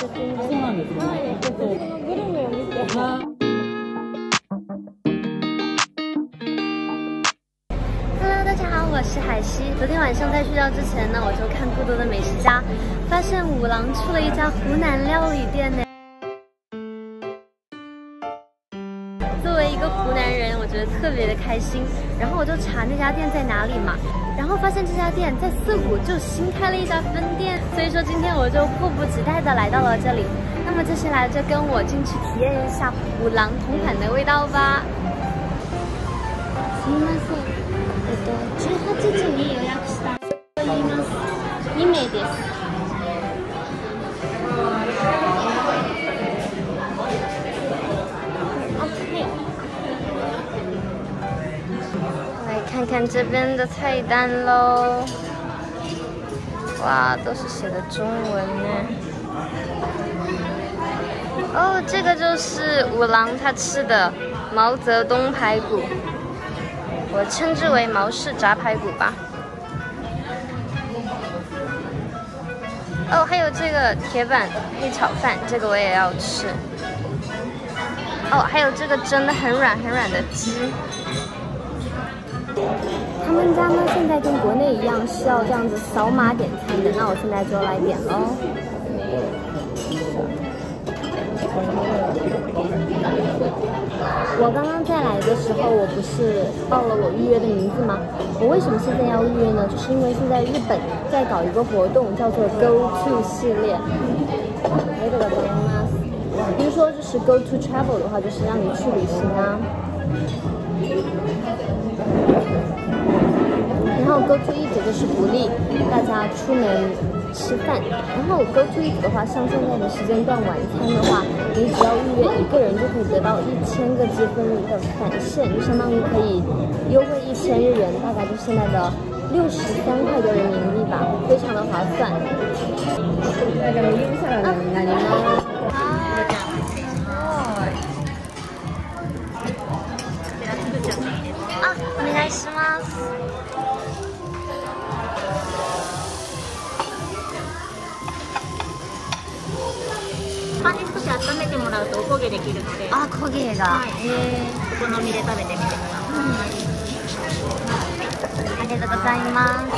写真で。そうなんですね。はい、ちょっとそのグルメを見て。Hello，大家好，我是海西。昨天晚上在睡觉之前呢，我就看孤独的美食家，发现五郎出了一家湖南料理店呢。 特别的开心。然后我就查那家店在哪里嘛，然后发现这家店在涩谷就新开了一家分店，所以说今天我就迫不及待的来到了这里。那么接下来就跟我进去体验一下五郎同款的味道吧。すみません。えっと18時に予約したと言います。2名です。 看看这边的菜单喽。哇，都是写的中文呢。哦，这个就是五郎他吃的毛泽东排骨，我称之为毛氏炸排骨吧。哦，还有这个铁板黑炒饭，这个我也要吃。哦，还有这个蒸的很软很软的鸡。他们家呢，现在跟国内一样是要这样子扫码点餐的，那我现在就来点喽。我刚刚在来的时候，我不是报了我预约的名字吗？我为什么现在要预约呢？就是因为现在日本在搞一个活动，叫做 Go To 系列。比如说，就是 Go To Travel 的话，就是让你去旅行啊。然后 Go To Eat 就是鼓励大家出门吃饭。然后 Go To Eat 的话，像现在的时间段晚餐的话，你只要预约一个人就可以得到一千个积分的返现，就相当于可以优惠一千日元，大概就现在的六十三块多人民币吧，非常的划算。那个用下来哪里呢？できるので、あ、焦げが。はい。へお好みで食べてみてくださーありがとうござい。ます。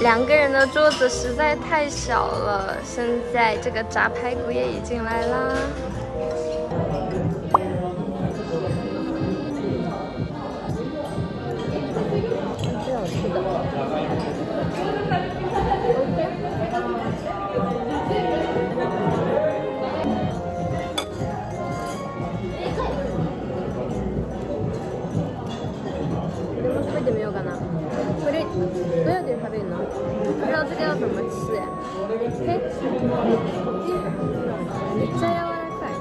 两个人的桌子实在太小了，现在这个炸排骨也已经来啦。めっちゃ柔らかい。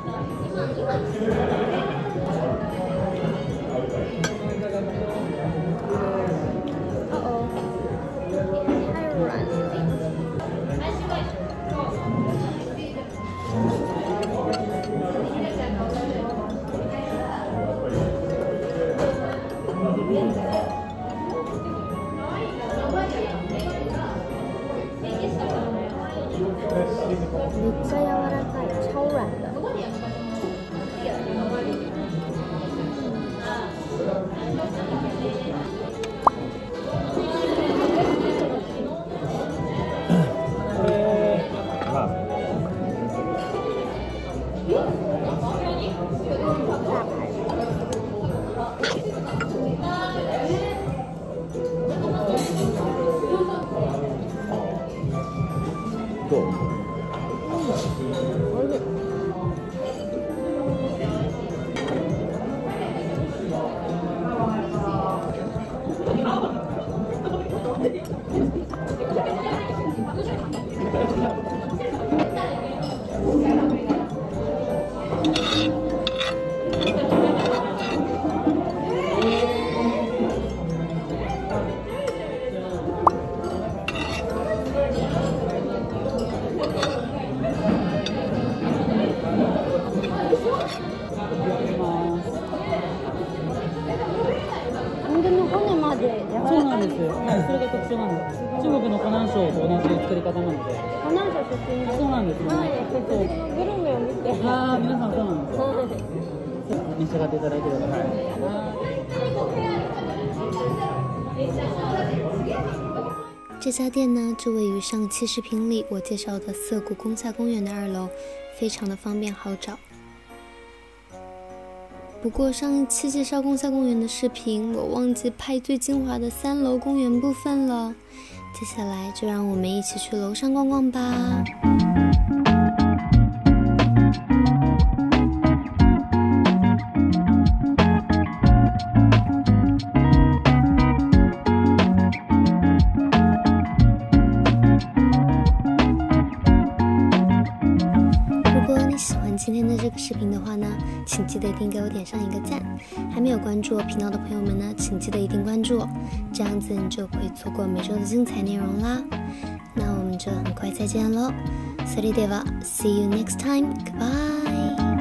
Uh oh. I run. どう、う、そうなんですよ。はい、それが特徴なんです。中国の湖南省と同じ作り方なので。湖南省出身ですそうなんですね。はいそう。グルメを見てああ、皆さんそうなんですよ。召し上がっていただいてください。这家店呢，就位于上期视频里我介绍的涩谷宫下公园的二楼，非常的方便好找。不过上一期介绍宫下公园的视频，我忘记拍最精华的三楼公园部分了。接下来就让我们一起去楼上逛逛吧。得一定给我点上一个赞。还没有关注我频道的朋友们呢，请记得一定关注我，这样子你就不会错过每周的精彩内容啦。那我们就很快再见喽，それでは see you next time，goodbye。